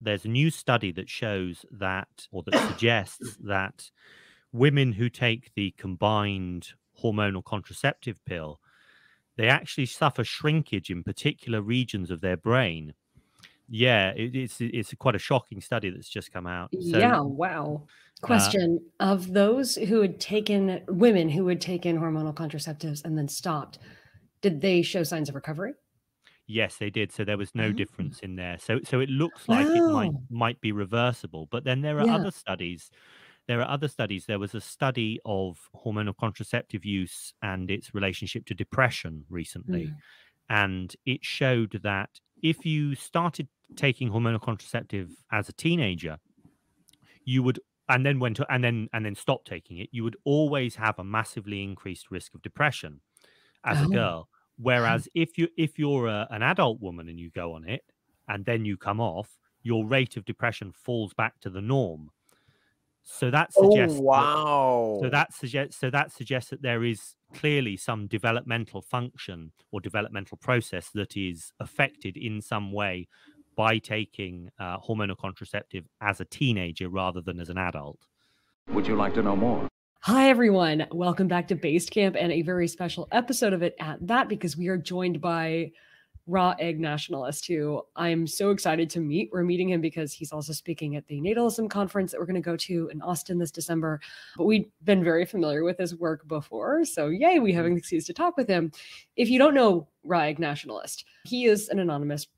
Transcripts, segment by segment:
there's a new study that shows that, or that suggests that women who take the combined hormonal contraceptive pill, they actually suffer shrinkage in particular regions of their brain. Yeah, it, it's it's quite a shocking study that's just come out. So, yeah, wow. Uh, Question uh, of those who had taken women who had taken hormonal contraceptives and then stopped, did they show signs of recovery? Yes, they did. So there was no oh. difference in there. So so it looks like it might might be reversible. But then there are Yeah. other studies. There are other studies. There was a study of hormonal contraceptive use and its relationship to depression recently, Mm. and it showed that if you started taking hormonal contraceptive as a teenager, you would and then went to and then and then stopped taking it, you would always have a massively increased risk of depression as a Oh. girl. Whereas if you if you're a, an adult woman and you go on it and then you come off, your rate of depression falls back to the norm. So that Oh suggests that, wow. so that suggests so that suggests that there is clearly some developmental function or developmental process that is affected in some way by taking uh, hormonal contraceptive as a teenager rather than as an adult. Would you like to know more? Hi, everyone. Welcome back to Based Camp and a very special episode of it at that because we are joined by Raw Egg Nationalist, who I'm so excited to meet. We're meeting him because he's also speaking at the Natalism conference that we're going to go to in Austin this December. But we've been very familiar with his work before. So, yay, we have an mm-hmm. excuse to talk with him. If you don't know Raw Egg Nationalist, he is an anonymous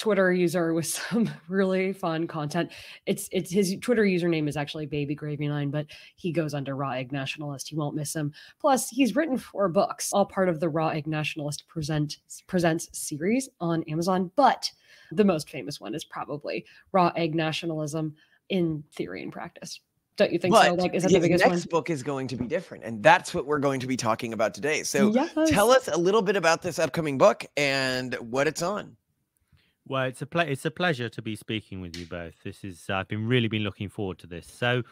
Twitter user with some really fun content. It's it's his Twitter username is actually Baby Gravy Nine, but he goes under Raw Egg Nationalist. You won't miss him. Plus, he's written four books, all part of the Raw Egg Nationalist present presents series on Amazon. But the most famous one is probably Raw Egg Nationalism in Theory and Practice. Don't you think so? But Like, is that the biggest next one? book is going to be different, and that's what we're going to be talking about today. So, Yes. tell us a little bit about this upcoming book and what it's on. Well, it's a ple- it's a pleasure to be speaking with you both. This is uh, I've been really been looking forward to this. So,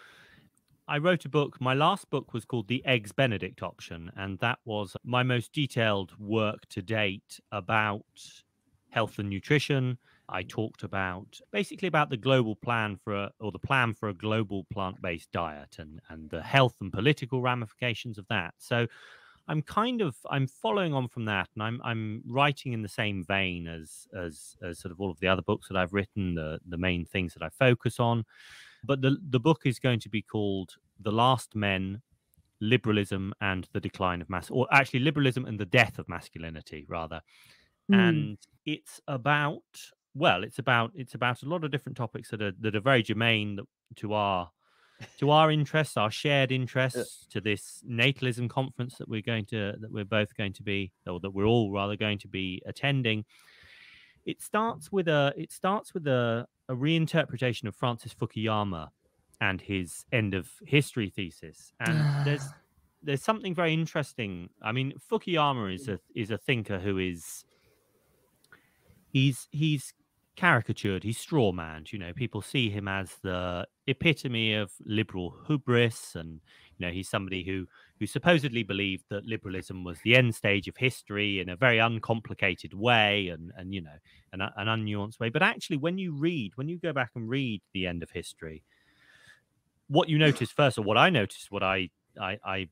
I wrote a book. My last book was called The Eggs Benedict Option, and that was my most detailed work to date about health and nutrition. I talked about basically about the global plan for a, or the plan for a global plant-based diet and and the health and political ramifications of that. So I'm kind of I'm following on from that, and I'm I'm writing in the same vein as as as sort of all of the other books that I've written, the the main things that I focus on. But the the book is going to be called The Last Men, Liberalism and the Decline of Mass, or actually Liberalism and the Death of Masculinity, rather. Mm. And it's about well, it's about it's about a lot of different topics that are that are very germane to our to our interests, our shared uh, interests, to this natalism conference that we're going to that we're both going to be, or that we're all rather going to be attending. It starts with a it starts with a, a reinterpretation of Francis Fukuyama and his end of history thesis. And there's there's something very interesting. I mean, Fukuyama is a is a thinker who is he's he's caricatured, he's straw manned. You know, people see him as the epitome of liberal hubris, and you know, he's somebody who who supposedly believed that liberalism was the end stage of history in a very uncomplicated way, and and you know, an, an unnuanced way. But actually, when you read, when you go back and read the end of history, what you notice first, or what I noticed, what I I, I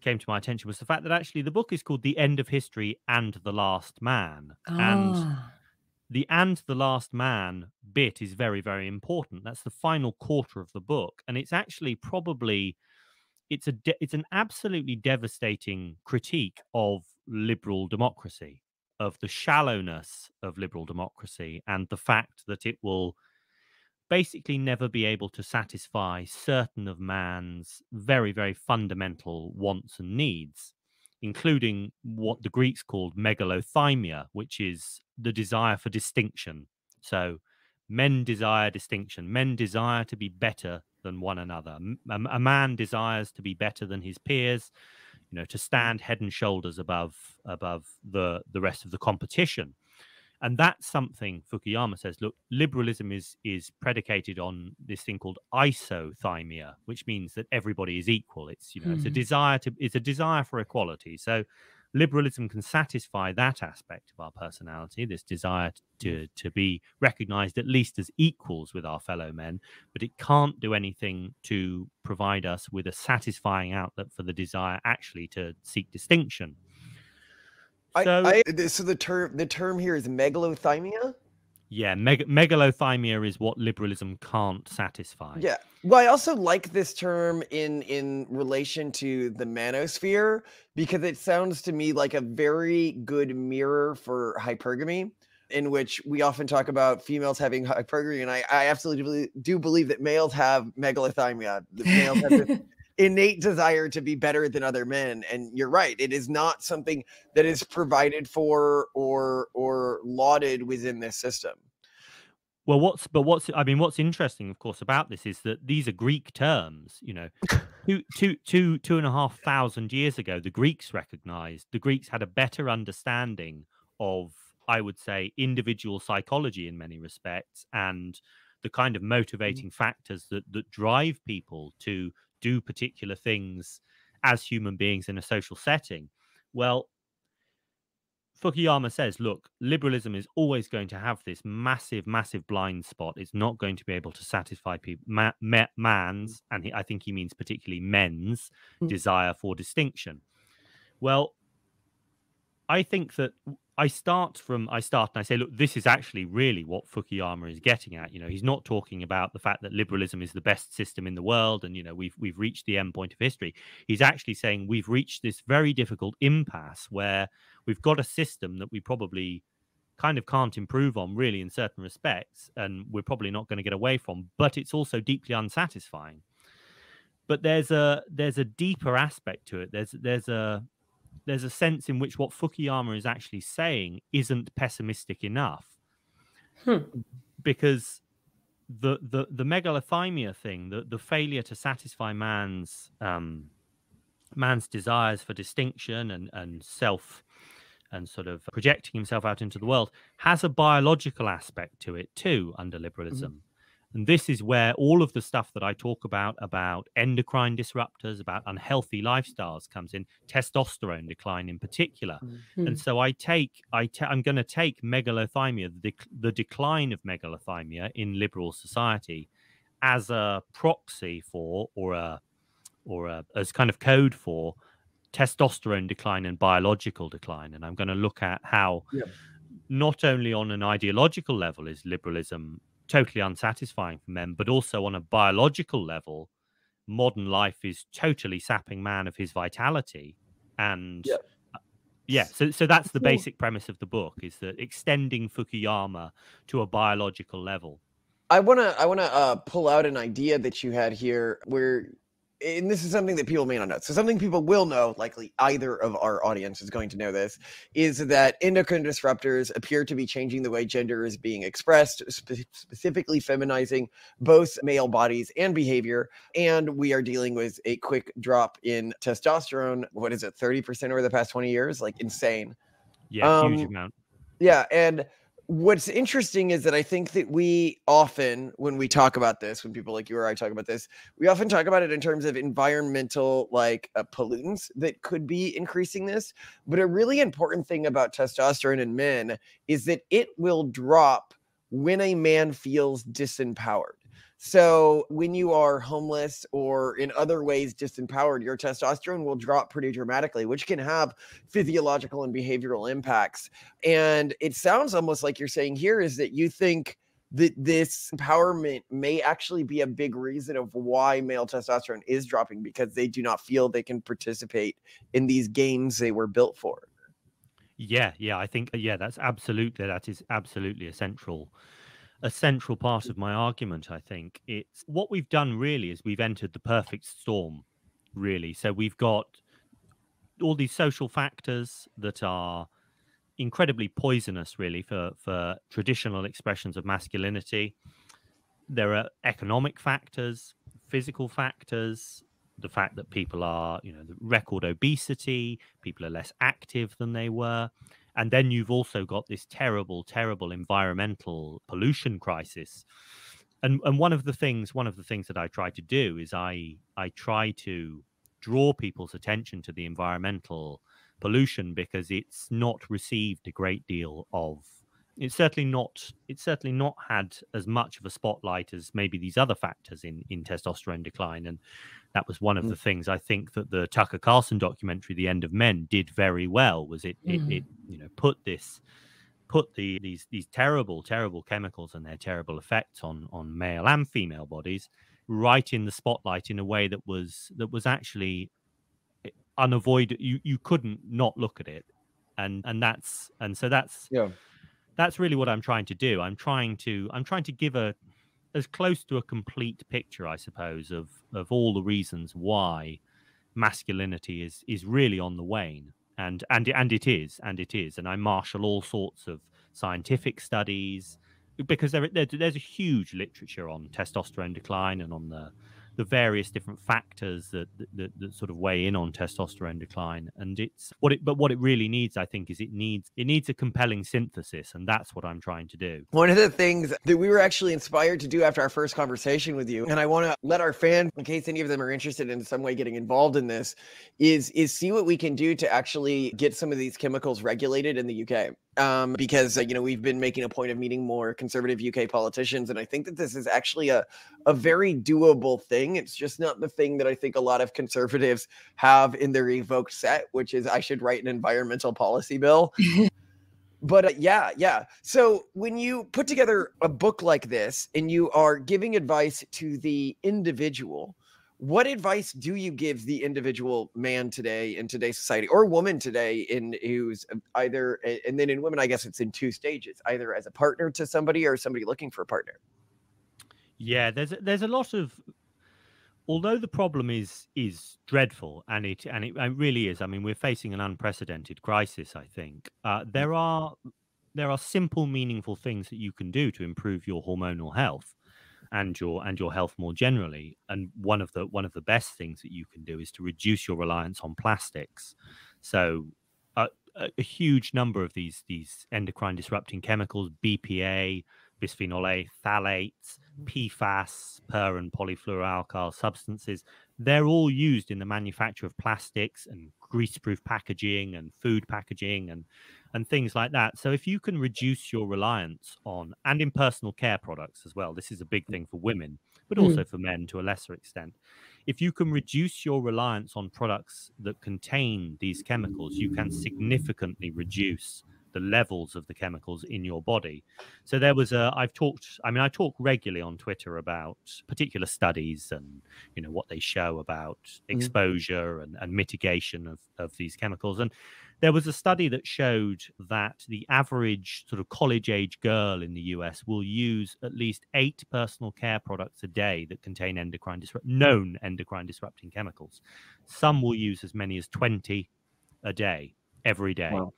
came to my attention was the fact that actually the book is called The End of History and the Last Man. And Ah. The and the last man bit is very very important. That's the final quarter of the book and it's actually probably it's a de- it's an absolutely devastating critique of liberal democracy of the shallowness of liberal democracy and the fact that it will basically never be able to satisfy certain of man's very very fundamental wants and needs including what the Greeks called megalothymia, which is the desire for distinction. So men desire distinction. Men desire to be better than one another. A man desires to be better than his peers, you know, to stand head and shoulders above above the the rest of the competition. And that's something Fukuyama says. Look, liberalism is is predicated on this thing called isothymia, which means that everybody is equal. It's you know, it's a Mhm. desire to it's a desire for equality. So liberalism can satisfy that aspect of our personality, this desire to to be recognized at least as equals with our fellow men, but it can't do anything to provide us with a satisfying outlet for the desire actually to seek distinction. So, I, I, so the term the term here is megalothymia. Yeah, meg- megalothymia is what liberalism can't satisfy. Yeah. Well, I also like this term in in relation to the manosphere because it sounds to me like a very good mirror for hypergamy, in which we often talk about females having hypergamy, and I, I absolutely do believe that males have megalothymia. The males have this innate desire to be better than other men and you're right it is not something that is provided for or or lauded within this system well what's but what's i mean what's interesting of course about this is that these are greek terms you know two two two two and a half thousand years ago the greeks recognized the greeks had a better understanding of i would say individual psychology in many respects and the kind of mm. motivating factors that that drive people to do particular things as human beings in a social setting. Well, Fukuyama says, look, liberalism is always going to have this massive, massive blind spot. It's not going to be able to satisfy people, ma- ma- man's, and he, I think he means particularly men's mm. desire for distinction. Well, I think that I start from I start and I say, look, this is actually really what Fukuyama is getting at. You know, he's not talking about the fact that liberalism is the best system in the world, and you know, we've we've reached the end point of history. He's actually saying we've reached this very difficult impasse where we've got a system that we probably kind of can't improve on really in certain respects, and we're probably not going to get away from, but it's also deeply unsatisfying. But there's a there's a deeper aspect to it. There's there's a there's a sense in which what Fukuyama is actually saying isn't pessimistic enough. Hmm. Because the, the the megalothymia thing, the, the failure to satisfy man's um, man's desires for distinction and, and self and sort of projecting himself out into the world has a biological aspect to it too under liberalism. Mm-hmm. And this is where all of the stuff that I talk about, about endocrine disruptors, about unhealthy lifestyles comes in, testosterone decline in particular. Mm-hmm. And so I take, I t- I'm going to take megalothymia, the, dec- the decline of megalothymia in liberal society as a proxy for, or a, or a, as kind of code for testosterone decline and biological decline. And I'm going to look at how yeah. not only on an ideological level is liberalism totally unsatisfying for men, but also on a biological level, modern life is totally sapping man of his vitality. And yeah, uh, yeah so, so that's the basic premise of the book is that extending Fukuyama to a biological level. I want to I want to uh, pull out an idea that you had here where and this is something that people may not know. So something people will know, likely either of our audience is going to know this, is that endocrine disruptors appear to be changing the way gender is being expressed, spe- specifically feminizing both male bodies and behavior. And we are dealing with a quick drop in testosterone. What is it, 30% over the past 20 years? Like insane. Yeah, um, huge amount. Yeah. And what's interesting is that I think that we often, when we talk about this, when people like you or I talk about this, we often talk about it in terms of environmental like uh, pollutants that could be increasing this. But a really important thing about testosterone in men is that it will drop when a man feels disempowered. So when you are homeless or in other ways disempowered, your testosterone will drop pretty dramatically, which can have physiological and behavioral impacts. And it sounds almost like you're saying here is that you think that this empowerment may actually be a big reason of why male testosterone is dropping because they do not feel they can participate in these games they were built for. Yeah, yeah, I think yeah, that's absolutely that is absolutely a central a central part of my argument. I think it's what we've done really is we've entered the perfect storm, really. So we've got all these social factors that are incredibly poisonous, really, for for traditional expressions of masculinity. There are economic factors, physical factors, the fact that people are, you know, the record obesity, people are less active than they were and then you've also got this terrible terrible environmental pollution crisis. And and one of the things one of the things that i try to do is i i try to draw people's attention to the environmental pollution because it's not received a great deal of it's certainly not it's certainly not had as much of a spotlight as maybe these other factors in in testosterone decline. And that was one of mm. the things i think that the tucker carlson documentary the end of men did very well was it mm. it, it you know put this put the these these terrible terrible chemicals and their terrible effects on on male and female bodies right in the spotlight in a way that was that was actually eh, unavoidable you you couldn't not look at it and and that's and so that's yeah that's really what I'm trying to do. I'm trying to I'm trying to give a as close to a complete picture, I suppose, of of all the reasons why masculinity is is really on the wane, and and and it is, and it is, and I marshal all sorts of scientific studies because there, there there's a huge literature on testosterone decline and on the the various different factors that, that, that sort of weigh in on testosterone decline. And it's what it but what it really needs i think is it needs it needs a compelling synthesis and that's what i'm trying to do. One of the things that we were actually inspired to do after our first conversation with you and i want to let our fans in case any of them are interested in some way getting involved in this is is see what we can do to actually get some of these chemicals regulated in the uk um, because uh, you know we've been making a point of meeting more conservative UK politicians, and I think that this is actually a a very doable thing. It's just not the thing that I think a lot of conservatives have in their evoked set, which is I should write an environmental policy bill. but uh, yeah, yeah. So when you put together a book like this and you are giving advice to the individual, what advice do you give the individual man today in today's society or woman today in who's um, either and then in women i guess it's in two stages either as a partner to somebody or somebody looking for a partner yeah there's a, there's a lot of although the problem is is dreadful and it and it, it really is i mean we're facing an unprecedented crisis i think uh, mm. there are there are simple meaningful things that you can do to improve your hormonal health and your and your health more generally. And one of the one of the best things that you can do is to reduce your reliance on plastics. So a, a huge number of these these endocrine disrupting chemicals, BPA, bisphenol A, phthalates, mm-hmm. PFAS, per and polyfluoroalkyl substances, they're all used in the manufacture of plastics and greaseproof packaging and food packaging and and things like that. So if you can reduce your reliance on and in personal care products as well, this is a big thing for women, but mm. also for men to a lesser extent. If you can reduce your reliance on products that contain these chemicals, you can significantly reduce the levels of the chemicals in your body. So there was a I've talked I mean I talk regularly on Twitter about particular studies and you know what they show about mm. exposure mm. and, and mitigation of, of these chemicals. And there was a study that showed that the average sort of college age girl in the US will use at least eight personal care products a day that contain endocrine disrupt known endocrine disrupting chemicals. Some will use as many as 20 a day every day. Wow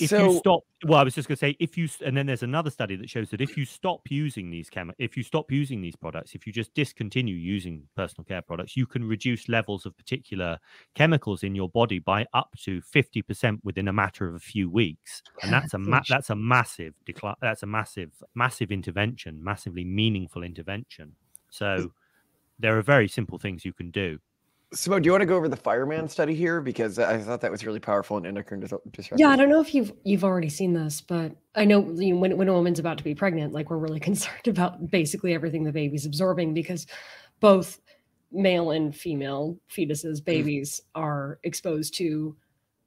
if so, you stop well i was just going to say if you and then there's another study that shows that if you stop using these chem if you stop using these products if you just discontinue using personal care products you can reduce levels of particular chemicals in your body by up to 50% within a matter of a few weeks. And that's a ma- that's a massive decline that's a massive massive intervention massively meaningful intervention. So there are very simple things you can do Simone, do you want to go over the fireman study here because I thought that was really powerful in endocrine disruption. Yeah, I don't know if you've you've already seen this, but I know, you know when when a woman's about to be pregnant, like we're really concerned about basically everything the baby's absorbing because both male and female fetuses, mm. babies, are exposed to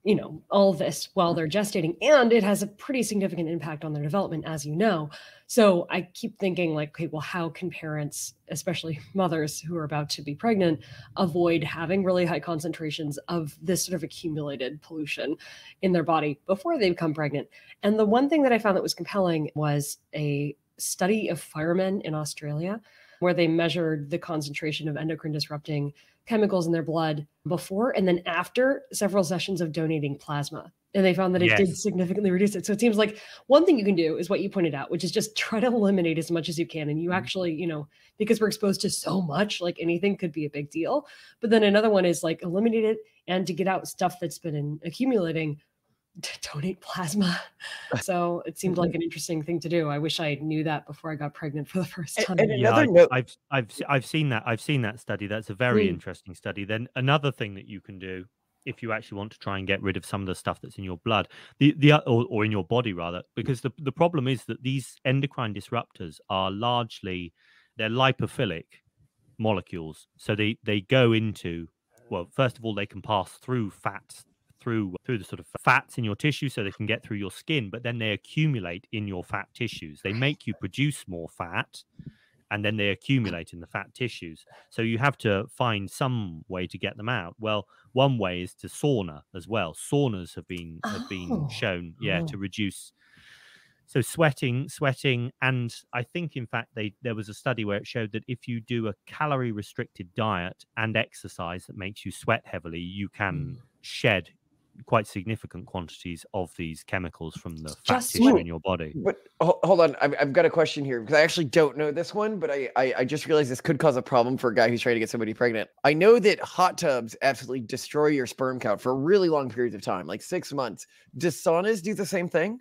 you know all this while they're gestating and it has a pretty significant impact on their development as you know. So i keep thinking like okay well how can parents especially mothers who are about to be pregnant avoid having really high concentrations of this sort of accumulated pollution in their body before they become pregnant? And the one thing that i found that was compelling was a study of firemen in australia where they measured the concentration of endocrine disrupting chemicals in their blood before and then after several sessions of donating plasma. And they found that it yes. did significantly reduce it. So it seems like one thing you can do is what you pointed out, which is just try to eliminate as much as you can. And you mm-hmm. actually, you know, because we're exposed to so much, like anything could be a big deal. But then another one is like eliminate it and to get out stuff that's been accumulating to donate plasma. So it seemed like an interesting thing to do. I wish I knew that before I got pregnant for the first time. And, and yeah, note- I've, I've I've seen that. I've seen that study. That's a very mm. interesting study. Then another thing that you can do if you actually want to try and get rid of some of the stuff that's in your blood the the or, or in your body rather because the, the problem is that these endocrine disruptors are largely they're lipophilic molecules so they they go into well first of all they can pass through fats through through the sort of fats in your tissue so they can get through your skin but then they accumulate in your fat tissues they make you produce more fat and then they accumulate in the fat tissues. So you have to find some way to get them out. Well, one way is to sauna as well. Saunas have been have been Oh, shown, yeah, oh. to reduce. So sweating, sweating, and I think in fact they there was a study where it showed that if you do a calorie restricted diet and exercise that makes you sweat heavily, you can hmm. shed quite significant quantities of these chemicals from the fat Just tissue sweat. in your body. But hold on, I've, I've got a question here because I actually don't know this one, but I, I I just realized this could cause a problem for a guy who's trying to get somebody pregnant. I know that hot tubs absolutely destroy your sperm count for really long periods of time, like six months. Does saunas do the same thing?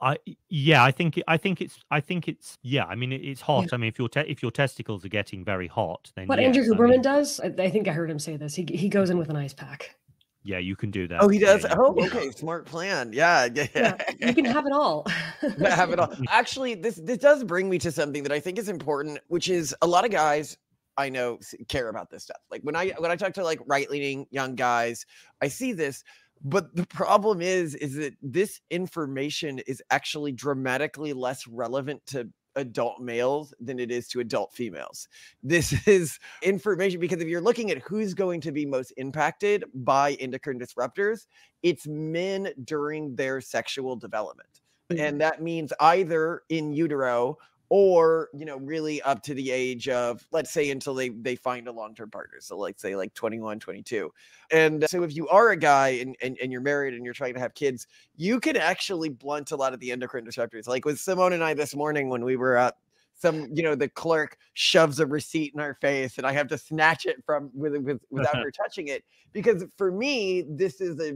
I yeah, I think I think it's I think it's yeah. I mean, it, it's hot. I mean, if your te- if your testicles are getting very hot, then What yes, Andrew I Huberman mean, does, I, I think I heard him say this. He he goes in with an ice pack. Yeah, you can do that. Oh, he does. you- Oh, Yeah. okay, smart plan. Yeah, yeah. Yeah, you can have it all. Have it all. Actually, this this does bring me to something that I think is important, which is a lot of guys I know care about this stuff. Like when I when I talk to like right leaning young guys, I see this. But the problem is, is that this information is actually dramatically less relevant to adult males than it is to adult females. This is information because if you're looking at who's going to be most impacted by endocrine disruptors, it's men during their sexual development and mm-hmm. that means either in utero or you know really up to the age of let's say until they they find a long-term partner so like say like 21 22 and so if you are a guy and, and and you're married and you're trying to have kids you can actually blunt a lot of the endocrine disruptors. Like with simone and i this morning when we were at some you know the clerk shoves a receipt in our face and i have to snatch it from with, with without her touching it because for me this is a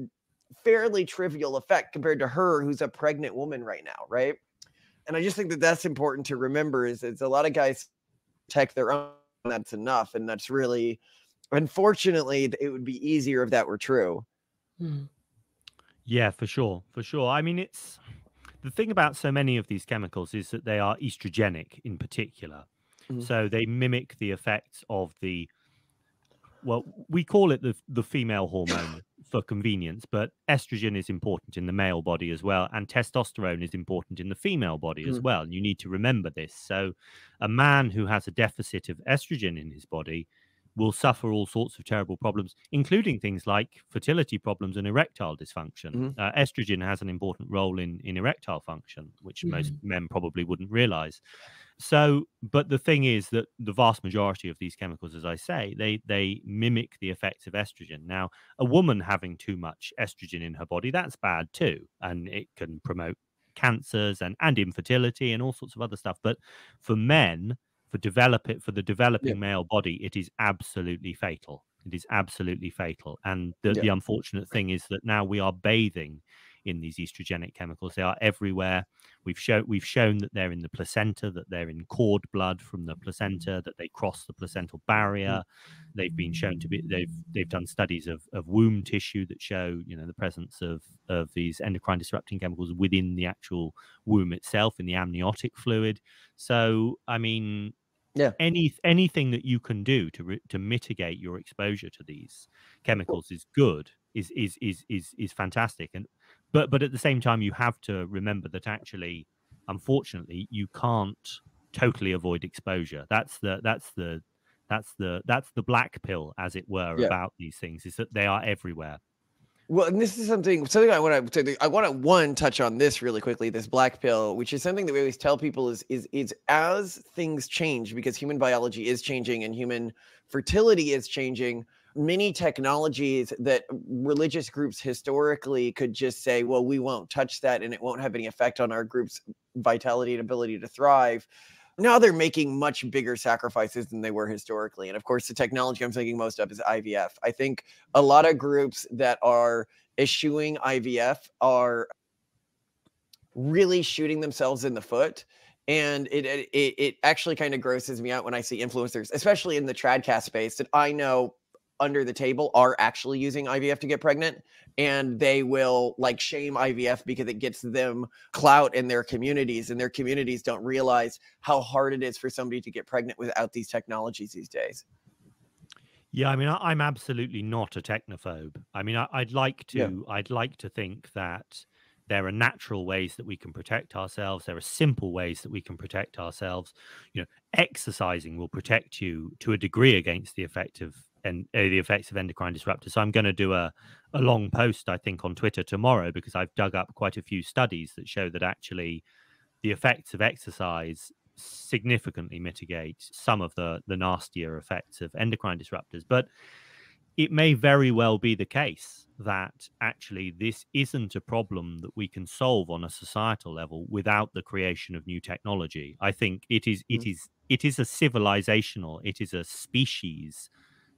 fairly trivial effect compared to her who's a pregnant woman right now right and i just think that that's important to remember is it's a lot of guys protect their own and that's enough and that's really unfortunately it would be easier if that were true Hmm. Yeah, for sure, for sure. I mean, it's the thing about so many of these chemicals is that they are estrogenic in particular. Mhm. So they mimic the effects of the well, we call it the the female hormone for convenience, but estrogen is important in the male body as well, and testosterone is important in the female body as Mm. well. You need to remember this. So, a man who has a deficit of estrogen in his body will suffer all sorts of terrible problems, including things like fertility problems and erectile dysfunction. Mhm. Uh, estrogen has an important role in, in erectile function, which most men probably wouldn't realize. So, but the thing is that the vast majority of these chemicals, as I say, they they mimic the effects of estrogen. Now, a woman having too much estrogen in her body, that's bad too, and it can promote cancers and and infertility and all sorts of other stuff. But for men, for develop it for the developing male body, it is absolutely fatal. It is absolutely fatal. And the, Yeah. the unfortunate thing is that now we are bathing in these estrogenic chemicals. They are everywhere. We've shown we've shown that they're in the placenta, that they're in cord blood from the placenta, that they cross the placental barrier. Mm. They've been shown to be they've they've done studies of, of womb tissue that show you know the presence of of these endocrine disrupting chemicals within the actual womb itself in the amniotic fluid. So I mean, Yeah. any anything that you can do to re- to mitigate your exposure to these chemicals is good. Is is is is is fantastic. And but but at the same time, you have to remember that actually, unfortunately, you can't totally avoid exposure. That's the that's the that's the that's the black pill, as it were, Yeah. about these things is that they are everywhere. Well, and this is something something I want to I want to one touch on this really quickly. This black pill, which is something that we always tell people is is is as things change because human biology is changing and human fertility is changing. Many technologies that religious groups historically could just say, "Well, we won't touch that, and it won't have any effect on our group's vitality and ability to thrive." Now they're making much bigger sacrifices than they were historically, and of course, the technology I'm thinking most of is IVF. I think a lot of groups that are issuing IVF are really shooting themselves in the foot. And it it, it- actually kind of grosses me out when I see influencers, especially in the tradcath space, that I know under the table are actually using IVF to get pregnant and they will like shame IVF because it gets them clout in their communities and their communities don't realize how hard it is for somebody to get pregnant without these technologies these days. Yeah, I mean, I, am absolutely not a technophobe. I mean, I, would like to, yeah. I'd like to think that there are natural ways that we can protect ourselves. There are simple ways that we can protect ourselves. You know, exercising will protect you to a degree against the effect of and uh, the effects of endocrine disruptors. So I'm going to do a a long post, I think, on Twitter tomorrow because I've dug up quite a few studies that show that actually the effects of exercise significantly mitigate some of the the nastier effects of endocrine disruptors. But it may very well be the case that actually this isn't a problem that we can solve on a societal level without the creation of new technology. I think it is it mm. is it is a civilizational, it is a species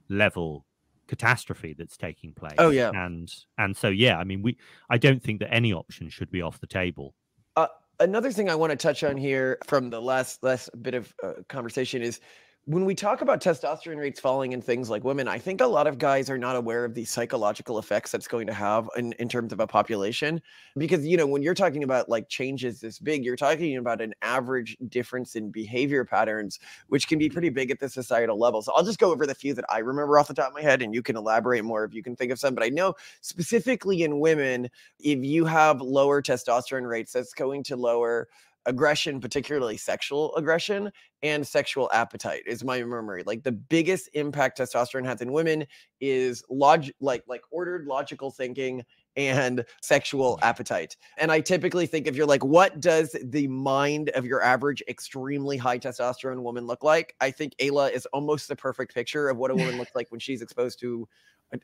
level catastrophe that's taking place. Oh yeah, and and so yeah, I mean, we I don't think that any option should be off the table. Uh, another thing I want to touch on here from the last last bit of uh, conversation is when we talk about testosterone rates falling in things like women, I think a lot of guys are not aware of the psychological effects that's going to have in, in terms of a population. Because, you know, when you're talking about like changes this big, you're talking about an average difference in behavior patterns, which can be pretty big at the societal level. So I'll just go over the few that I remember off the top of my head and you can elaborate more if you can think of some. But I know specifically in women, if you have lower testosterone rates, that's going to lower aggression, particularly sexual aggression and sexual appetite is my memory. Like the biggest impact testosterone has in women is log like like ordered logical thinking and sexual appetite. And I typically think if you're like, what does the mind of your average extremely high testosterone woman look like? I think Ayla is almost the perfect picture of what a woman looks like when she's exposed to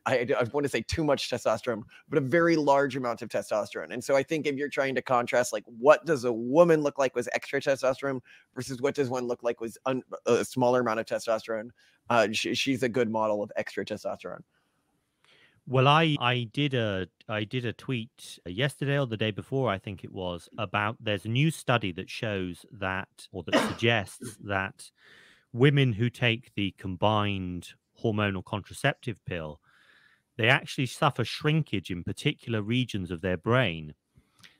I, I, want to say too much testosterone, but a very large amount of testosterone. And so I think if you're trying to contrast, like, what does a woman look like with extra testosterone versus what does one look like with un, a smaller amount of testosterone, uh, she, she's a good model of extra testosterone. Well, I I did a I did a tweet yesterday or the day before, I think it was, about there's a new study that shows that or that suggests that women who take the combined hormonal contraceptive pill they actually suffer shrinkage in particular regions of their brain.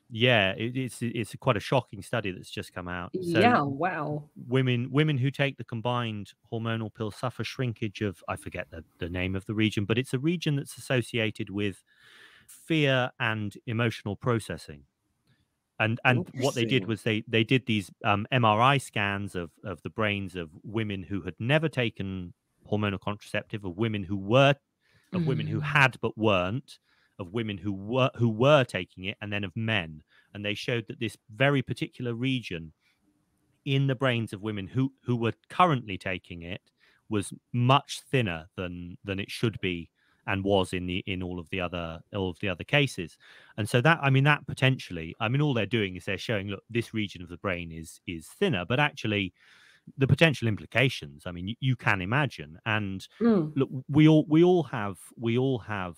Yeah, it, it's it's quite a shocking study that's just come out. So yeah, wow. Women women who take the combined hormonal pill suffer shrinkage of I forget the, the name of the region, but it's a region that's associated with fear and emotional processing. And and what they did was they they did these um, MRI scans of of the brains of women who had never taken hormonal contraceptive, of women who were of mm. women who mm. had but weren't, of women who were who were taking it, and then of men. And they showed that this very particular region in the brains of women who who were currently taking it was much thinner than than it should be and was in the in all of the other all of the other cases and so that i mean that potentially i mean all they're doing is they're showing look this region of the brain is is thinner but actually the potential implications i mean you, you can imagine and mm. look we all we all have we all have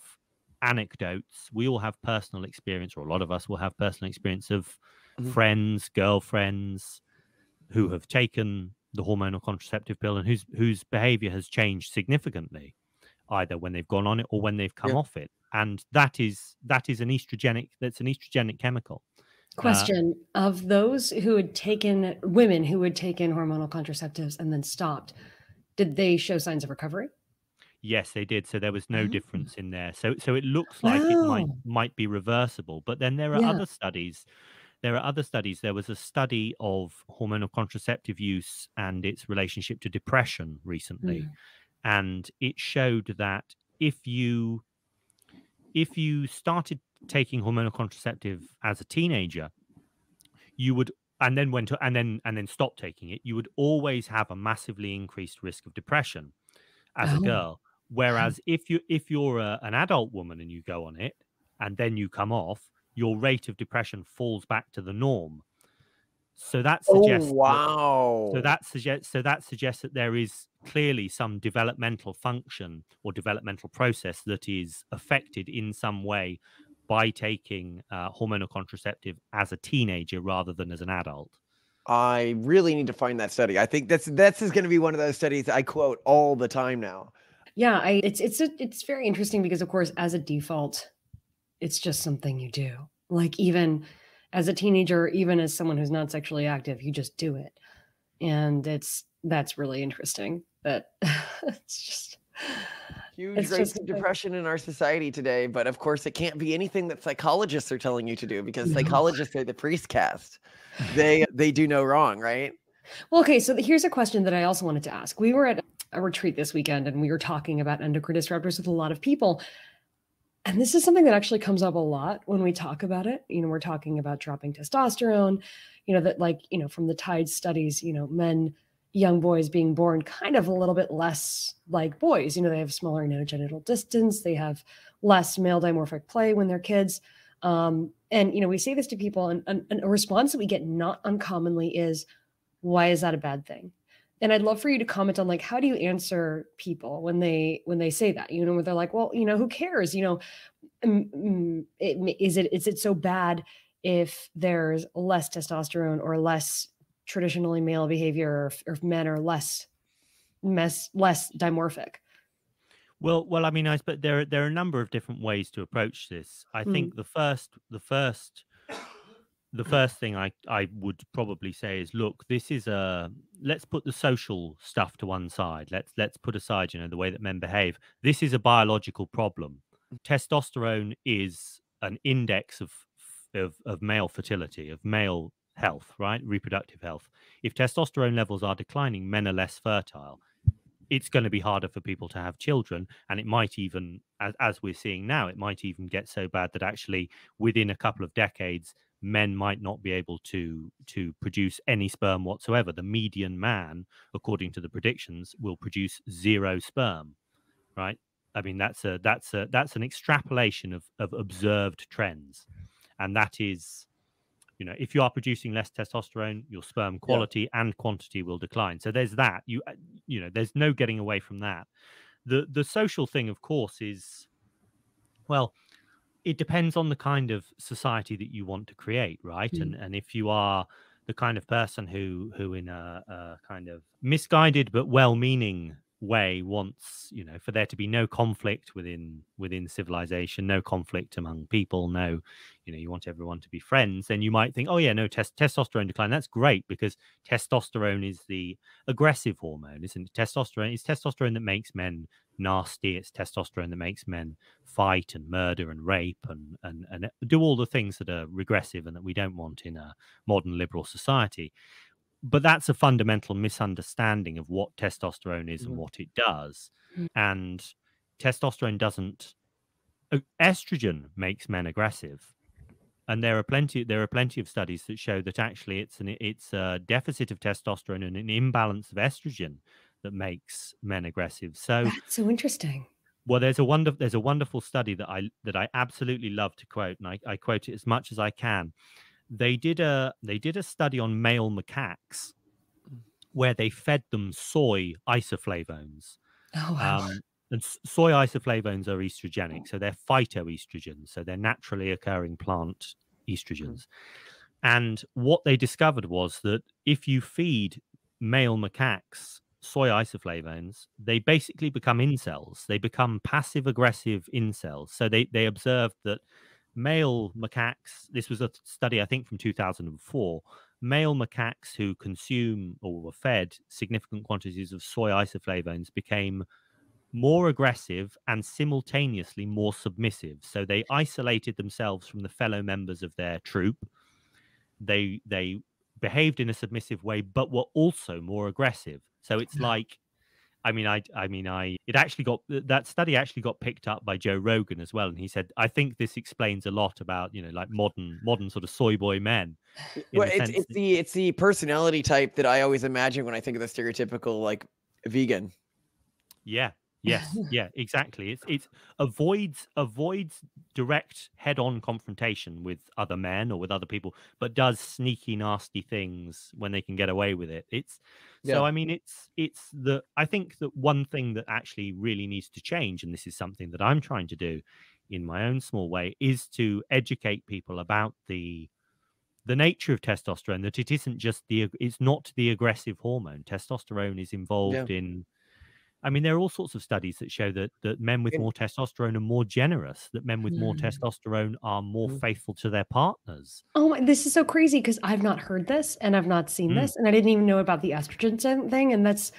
anecdotes we all have personal experience or a lot of us will have personal experience of mm. friends girlfriends who have taken the hormonal contraceptive pill and whose whose behavior has changed significantly either when they've gone on it or when they've come yeah. off it and that is that is an estrogenic that's an estrogenic chemical Question uh, of those who had taken women who had taken hormonal contraceptives and then stopped, did they show signs of recovery? Yes, they did. So there was no oh. difference in there. So so it looks like oh. it might oh. might be reversible. But then there are yeah. other studies. There are other studies. There was a study of hormonal contraceptive use and its relationship to depression recently, mm. and it showed that if you if you started taking hormonal contraceptive as a teenager, you would and then went to and then and then stopped taking it, you would always have a massively increased risk of depression as oh. a girl. Whereas if you if you're a, an adult woman and you go on it and then you come off, your rate of depression falls back to the norm. So that oh, suggests oh, wow. That, so that suggests so that suggests that there is clearly some developmental function or developmental process that is affected in some way by taking uh, hormonal contraceptive as a teenager rather than as an adult. I really need to find that study. I think that's that's going to be one of those studies I quote all the time now. Yeah, I it's it's a, it's very interesting because of course as a default it's just something you do. Like even as a teenager, even as someone who's not sexually active, you just do it. And it's that's really interesting. But it's just huge it's rates of depression in our society today. But of course, it can't be anything that psychologists are telling you to do because No. psychologists are the priest caste. They they do no wrong, right? Well, okay, so here's a question that I also wanted to ask. We were at a retreat this weekend and we were talking about endocrine disruptors with a lot of people. And this is something that actually comes up a lot when we talk about it. You know, we're talking about dropping testosterone, you know, that like, you know, from the Tide studies, you know, men, young boys being born kind of a little bit less like boys. You know, they have smaller anogenital distance, they have less male dimorphic play when they're kids. Um, and, you know, we say this to people, and, and, and a response that we get not uncommonly is, why is that a bad thing and i'd love for you to comment on like how do you answer people when they when they say that you know where they're like well you know who cares you know is it is it so bad if there's less testosterone or less traditionally male behavior or if, or men are less mess less dimorphic Well, well, I mean, I but there are- there are a number of different ways to approach this. I Mm. think the first the first the first thing I I would probably say is look, this is a let's put the social stuff to one side. Let's let's put aside, you know, the way that men behave. This is a biological problem. Testosterone is an index of of, of male fertility, of male health, right? Reproductive health. If testosterone levels are declining, men are less fertile it's going to be harder for people to have children and it might even as, as we're seeing now it might even get so bad that actually within a couple of decades men might not be able to to produce any sperm whatsoever the median man according to the predictions will produce zero sperm right i mean that's a that's a that's an extrapolation of of observed trends and that is you know if you are producing less testosterone your sperm quality and quantity will decline. So there's that. You uh, you know there's no getting away from that. The the social thing of course is well it depends on the kind of society that you want to create right? Mm. and and if you are the kind of person who who in a, a kind of misguided but well-meaning way wants you know for there to be no conflict within within civilization no conflict among people no you know you want everyone to be friends then you might think oh yeah no test testosterone decline that's great because testosterone is the aggressive hormone isn't it? Testosterone is testosterone that makes men nasty it's testosterone that makes men fight and murder and rape and and, and do all the things that are regressive and that we don't want in a modern liberal society but that's a fundamental misunderstanding of what testosterone is Mhm. and what it does. Mm. and testosterone doesn't estrogen makes men aggressive. And there are plenty there are plenty of studies that show that actually it's an it's a deficit of testosterone and an imbalance of estrogen that makes men aggressive. So that's so interesting. well there's a wonder there's a wonderful study that i that i absolutely love to quote and i, I quote it as much as i can they did a they did a study on male macaques where they fed them soy isoflavones oh wow um, and soy isoflavones are estrogenic, so they're phytoestrogens, so they're naturally occurring plant estrogens. And what they discovered was that if you feed male macaques soy isoflavones, they basically become incels. They become passive aggressive incels. So they they observed that male macaques, this was a study I think from 2004, male macaques who consume or were fed significant quantities of soy isoflavones became more aggressive and simultaneously more submissive. So they isolated themselves from the fellow members of their troop. They they behaved in a submissive way, but were also more aggressive. So it's like, I mean, I I mean, I it actually got that study actually got picked up by Joe Rogan as well, and he said, I think this explains a lot about you know like modern modern sort of soy boy men. Eh, in Well, it's, it's the it's the personality type that I always imagine when I think of the stereotypical like vegan. Yeah. Yes. yeah. Exactly. It's it's avoids avoids direct head-on confrontation with other men or with other people, but does sneaky, nasty things when they can get away with it. It's Yeah. so. I mean, it's it's the. I think that one thing that actually really needs to change, and this is something that I'm trying to do in my own small way, is to educate people about the the nature of testosterone. That it isn't just the. It's not the aggressive hormone. Testosterone is involved in I mean, there are all sorts of studies that show that that men with more testosterone are more generous, that men with more Mm. testosterone are more Mm. faithful to their partners. Oh my, this is so crazy because I've not heard this and I've not seen Mm. this and I didn't even know about the estrogen thing- and that's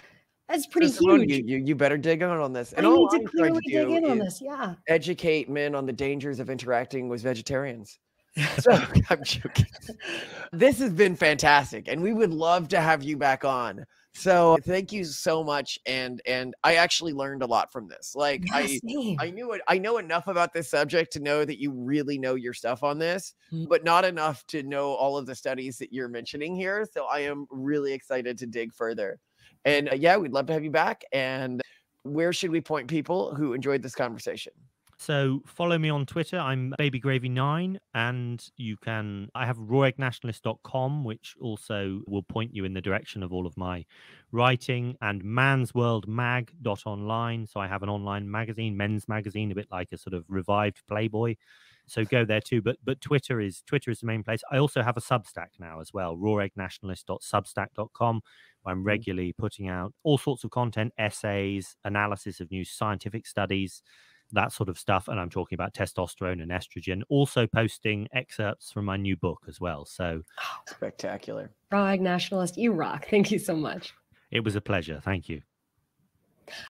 that's pretty So, Simone, huge. You, you you better dig on on this. I And all need to I'm clearly to dig in on this. Yeah. educate men on the dangers of interacting with vegetarians. So I'm joking. This has been fantastic, and we would love to have you back on. So thank you so much, and and I actually learned a lot from this. Like I same. I knew it. I know enough about this subject to know that you really know your stuff on this, Mm. but not enough to know all of the studies that you're mentioning here. So I am really excited to dig further. And uh, yeah, we'd love to have you back. And where should we point people who enjoyed this conversation? So follow me on Twitter. I'm babygravy9 and you can I have raweggnationalist.com which also will point you in the direction of all of my writing and mansworldmag.online. So I have an online magazine, men's magazine, a bit like a sort of revived Playboy. So go there too. But but Twitter is Twitter is the main place. I also have a Substack now as well, raweggnationalist.substack.com. where I'm hmm. regularly putting out all sorts of content, essays, analysis of new scientific studies, that sort of stuff. And I'm talking about testosterone and estrogen, also posting excerpts from my new book as well. So oh, Spectacular. Raw Egg nationalist, you rock. Thank you so much. it was a pleasure. Thank you.